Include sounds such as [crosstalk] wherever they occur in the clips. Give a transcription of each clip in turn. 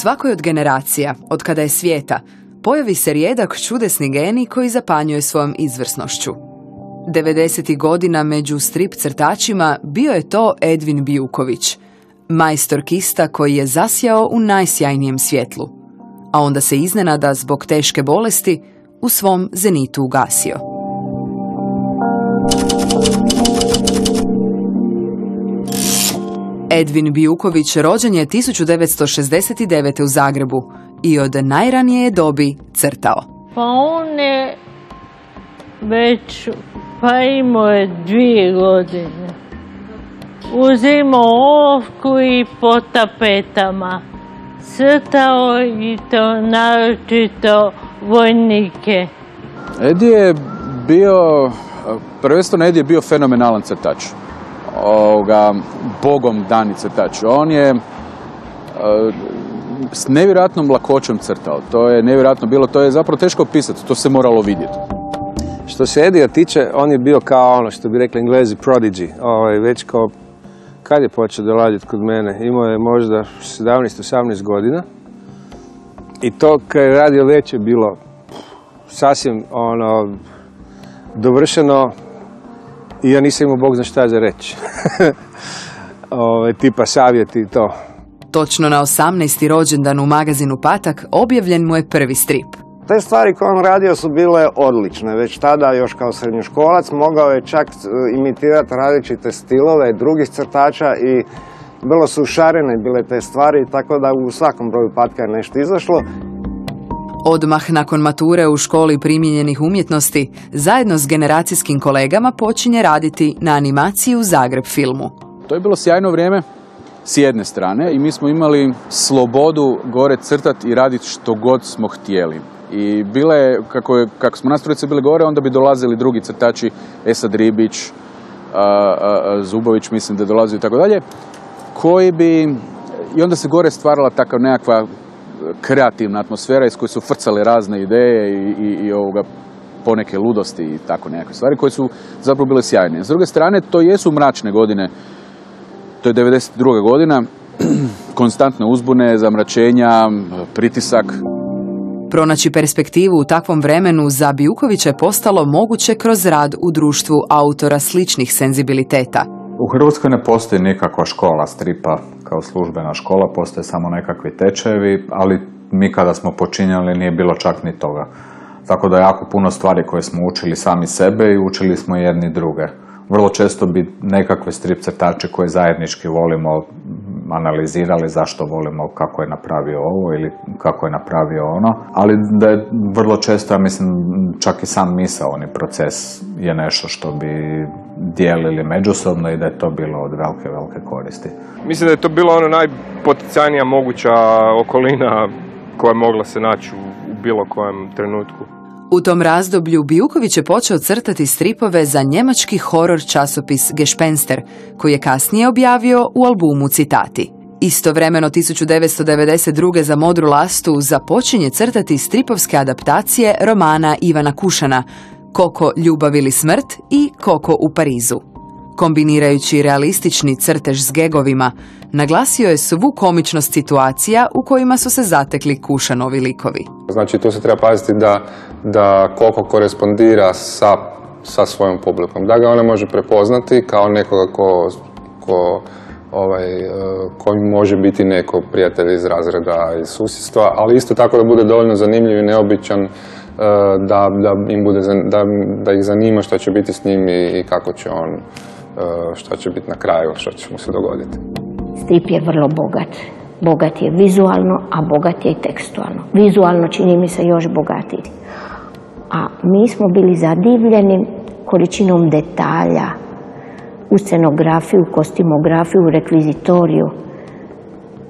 Svakoj od generacija, od kada je svijeta, pojavi se rijedak čudesni geni koji zapanjuje svojom izvrsnošću. 90. godina među strip crtačima bio je to Edvin Bijuković, majstor kista koji je zasjao u najsjajnijem svjetlu, a onda se iznenada zbog teške bolesti u svom zenitu ugasio. Edvin Bijuković rođen je 1969. u Zagrebu i od najranije dobi crtao. Pa on je već, pa imao je dvije godine. Uzimao ovku i po tapetama. Crtao i to naročito vojnike. Edi je bio, prvenstveno Edi je bio fenomenalan crtač. Ovoga, bogom dani crtač. On je s nevjerojatnom lakoćom crtao. To je nevjerojatno bilo, to je zapravo teško opisati, to se moralo vidjeti. Što se Edija tiče, on je bio kao ono što bi rekli englezi prodigy. Ovaj, već kao, kad je počeo dolaziti kod mene? Imao je možda 17-18 godina. I to kad je radio već je bilo sasvim ono, dovršeno i ja nisam imao bog zna šta za reći. [laughs] Ove, tipa savjeti i to. Točno na 18. rođendan u magazinu Patak objavljen mu je prvi strip. Te stvari koje on radio su bile odlične. Već tada, još kao srednjoškolac, mogao je čak e, imitirati različite stilove drugih crtača i bilo su šarene bile te stvari, tako da u svakom broju patka je nešto izašlo. Odmah nakon mature u školi primijenjenih umjetnosti, zajedno s generacijskim kolegama počinje raditi na animaciji u Zagreb filmu. To je bilo sjajno vrijeme s jedne strane i mi smo imali slobodu gore crtati i raditi što god smo htjeli. I bile, kako, je, kako smo nas bile gore, onda bi dolazili drugi crtači, Esad Ribić, Zubović mislim da dolazi i tako dalje, koji bi, i onda se gore stvarala takva nekakva kreativna atmosfera iz koje su frcale razne ideje i, i, i ovoga poneke ludosti i tako nekakve stvari koje su zapravo bile sjajne. S druge strane, to jesu mračne godine to je 92. godina, [clears throat] konstantne uzbune, zamračenja, pritisak. Pronaći perspektivu u takvom vremenu za Bijukovića je postalo moguće kroz rad u društvu autora sličnih senzibiliteta. U Hrvatskoj ne postoji nikakva škola stripa kao službena škola, postoje samo nekakvi tečajevi, ali mi kada smo počinjali nije bilo čak ni toga. Tako da jako puno stvari koje smo učili sami sebe i učili smo jedni druge vrlo često bi nekakve strip crtače koje zajednički volimo analizirali zašto volimo kako je napravio ovo ili kako je napravio ono, ali da je vrlo često, ja mislim, čak i sam misaoni proces je nešto što bi dijelili međusobno i da je to bilo od velike, velike koristi. Mislim da je to bila ono najpoticajnija moguća okolina koja je mogla se naći u bilo kojem trenutku. U tom razdoblju Bijuković je počeo crtati stripove za njemački horor časopis Gespenster, koji je kasnije objavio u albumu Citati. Istovremeno 1992. za Modru Lastu započinje crtati stripovske adaptacije romana Ivana Kušana, Koko ljubav ili smrt i Koko u Parizu. Kombinirajući realistični crtež s gegovima, naglasio je svu komičnost situacija u kojima su se zatekli Kušanovi likovi. Znači tu se treba paziti da, da koliko korespondira sa, sa svojom publikom, da ga ona može prepoznati kao nekoga ko, ko ovaj, e, koji može biti neko prijatelj iz razreda, iz susjedstva, ali isto tako da bude dovoljno zanimljiv i neobičan e, da, da, im bude, da, da ih zanima što će biti s njim i kako će on, e, što će biti na kraju, što će mu se dogoditi. Strip je vrlo bogat. Bogat je vizualno, a bogat je i tekstualno. Vizualno čini mi se još bogatiji. A mi smo bili zadivljeni količinom detalja u scenografiju, kostimografiju, u rekvizitoriju.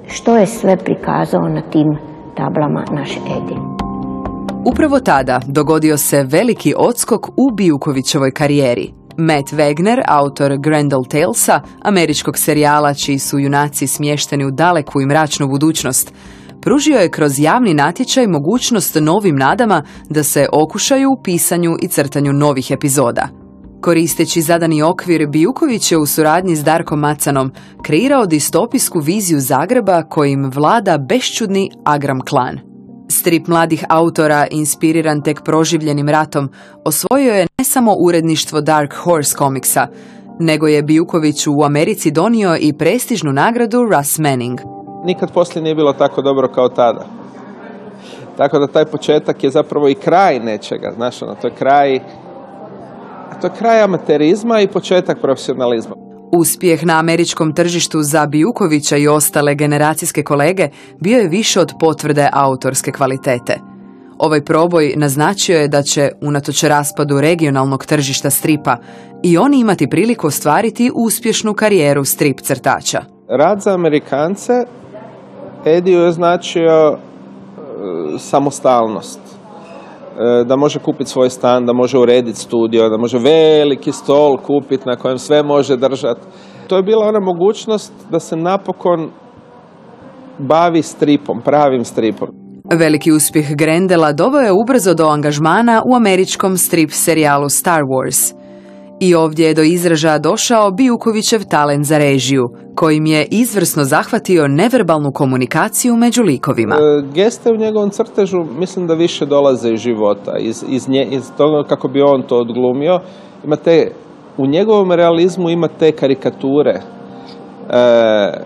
Što je sve prikazao na tim tablama naš Edi. Upravo tada dogodio se veliki odskok u Bijukovićevoj karijeri. Matt Wagner, autor Grendel Talesa, američkog serijala čiji su junaci smješteni u daleku i mračnu budućnost, pružio je kroz javni natječaj mogućnost novim nadama da se okušaju u pisanju i crtanju novih epizoda. Koristeći zadani okvir, Bijuković je u suradnji s Darkom Macanom kreirao distopijsku viziju Zagreba kojim vlada bešćudni Agram klan. Strip mladih autora, inspiriran tek proživljenim ratom, osvojio je ne samo uredništvo Dark Horse komiksa, nego je Bijuković u Americi donio i prestižnu nagradu Russ Manning. Nikad poslije nije bilo tako dobro kao tada. Tako da taj početak je zapravo i kraj nečega, znaš, ono, to je kraj, to je kraj amaterizma i početak profesionalizma. Uspjeh na američkom tržištu za Bijukovića i ostale generacijske kolege bio je više od potvrde autorske kvalitete. Ovaj proboj naznačio je da će, unatoč raspadu regionalnog tržišta stripa, i oni imati priliku ostvariti uspješnu karijeru strip crtača. Rad za Amerikance Ediju je značio e, samostalnost. E, da može kupiti svoj stan, da može urediti studio, da može veliki stol kupiti na kojem sve može držati. To je bila ona mogućnost da se napokon bavi stripom, pravim stripom. Veliki uspjeh Grendela doveo je ubrzo do angažmana u američkom strip serijalu Star Wars. I ovdje je do izražaja došao Bijukovićev talent za režiju, kojim je izvrsno zahvatio neverbalnu komunikaciju među likovima. E, geste u njegovom crtežu mislim da više dolaze iz života, iz, iz, nje, iz toga kako bi on to odglumio. Imate, u njegovom realizmu ima te karikature, e, e,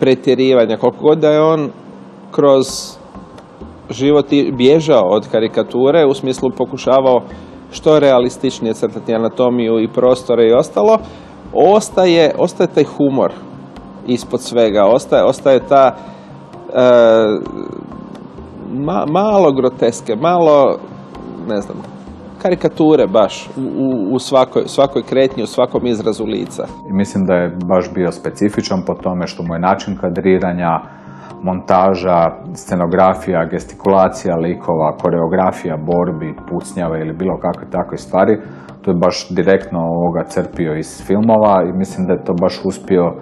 pretjerivanja, koliko god da je on kroz život bježao od karikature, u smislu pokušavao što realističnije crtati anatomiju i prostore i ostalo, ostaje, ostaje taj humor ispod svega, ostaje, ostaje ta e, malo groteske, malo, ne znam, karikature baš u, u svakoj, svakoj kretnji, u svakom izrazu lica. Mislim da je baš bio specifičan po tome što mu je način kadriranja, montaža, scenografija, gestikulacija likova, koreografija, borbi, pucnjave ili bilo kakve takve stvari. To je baš direktno ovoga crpio iz filmova i mislim da je to baš uspio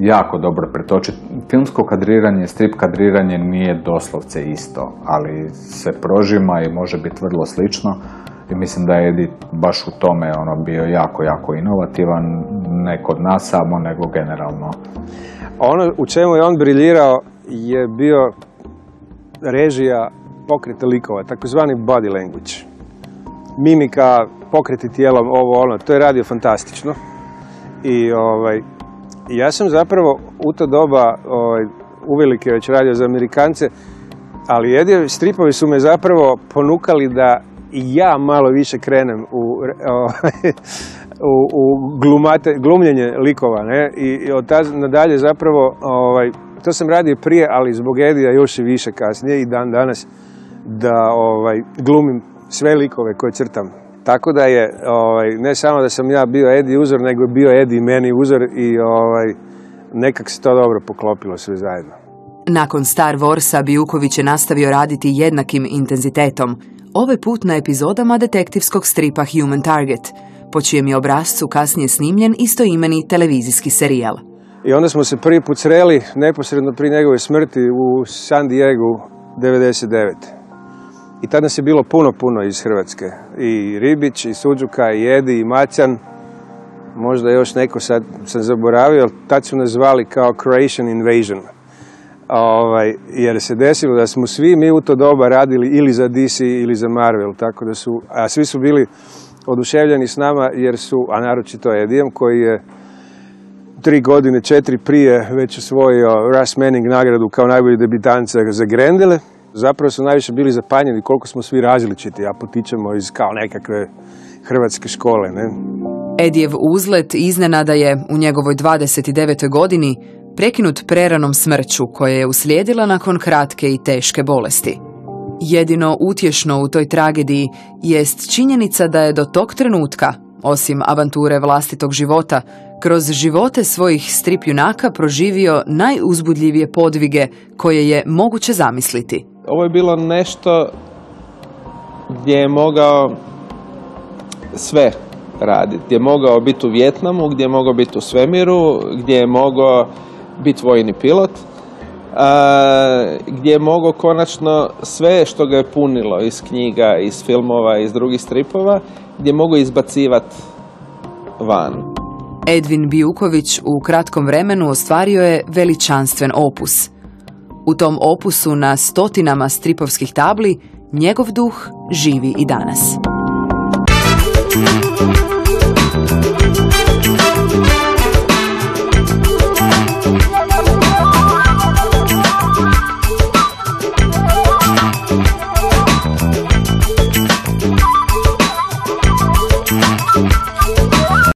jako dobro pretočiti. Filmsko kadriranje, strip kadriranje nije doslovce isto, ali se prožima i može biti vrlo slično i mislim da je Edi baš u tome ono bio jako, jako inovativan, ne kod nas samo, nego generalno. Ono u čemu je on briljirao je bio režija pokreta likova, takozvani body language. Mimika, pokreti tijelom, ovo ono, to je radio fantastično. I ovaj, ja sam zapravo u to doba ovaj, uvelike već radio za Amerikance, ali jedini stripovi su me zapravo ponukali da i ja malo više krenem u, ovaj, [laughs] u, u glumate, glumljenje likova. Ne? I, i od tada nadalje zapravo ovaj, to sam radio prije, ali zbog Edija još i više kasnije i dan danas da ovaj, glumim sve likove koje crtam. Tako da je, ovaj, ne samo da sam ja bio Edi uzor, nego je bio Edi meni uzor i ovaj, nekak se to dobro poklopilo sve zajedno. Nakon Star Warsa Bijuković je nastavio raditi jednakim intenzitetom, ovaj put na epizodama detektivskog stripa Human Target, po čijem je obrazcu kasnije snimljen istoimeni televizijski serijal. I onda smo se prvi put sreli neposredno prije njegove smrti u San Diego 99. I tada je bilo puno, puno iz Hrvatske. I Ribić, i Suđuka, i Edi, i Macan. Možda još neko sad sam zaboravio, ali tad su nas zvali kao Croatian Invasion. Ovaj, jer se desilo da smo svi mi u to doba radili ili za DC ili za Marvel, tako da su, a svi su bili oduševljeni s nama jer su, a naročito Edijem koji je tri godine, četiri prije već osvojio Russ Manning nagradu kao najbolji debitanca za Grendele. Zapravo su najviše bili zapanjeni koliko smo svi različiti, a potičemo iz kao nekakve hrvatske škole. Ne? Edijev uzlet iznenada je u njegovoj 29. godini prekinut preranom smrću koja je uslijedila nakon kratke i teške bolesti. Jedino utješno u toj tragediji jest činjenica da je do tog trenutka, osim avanture vlastitog života, kroz živote svojih strip junaka proživio najuzbudljivije podvige koje je moguće zamisliti. Ovo je bilo nešto gdje je mogao sve raditi. Gdje je mogao biti u Vjetnamu, gdje je mogao biti u svemiru, gdje je mogao biti vojni pilot. gdje je mogao konačno sve što ga je punilo iz knjiga, iz filmova, iz drugih stripova, gdje je mogao izbacivati van. Edvin Bijuković u kratkom vremenu ostvario je veličanstven opus. U tom opusu na stotinama stripovskih tabli njegov duh živi i danas.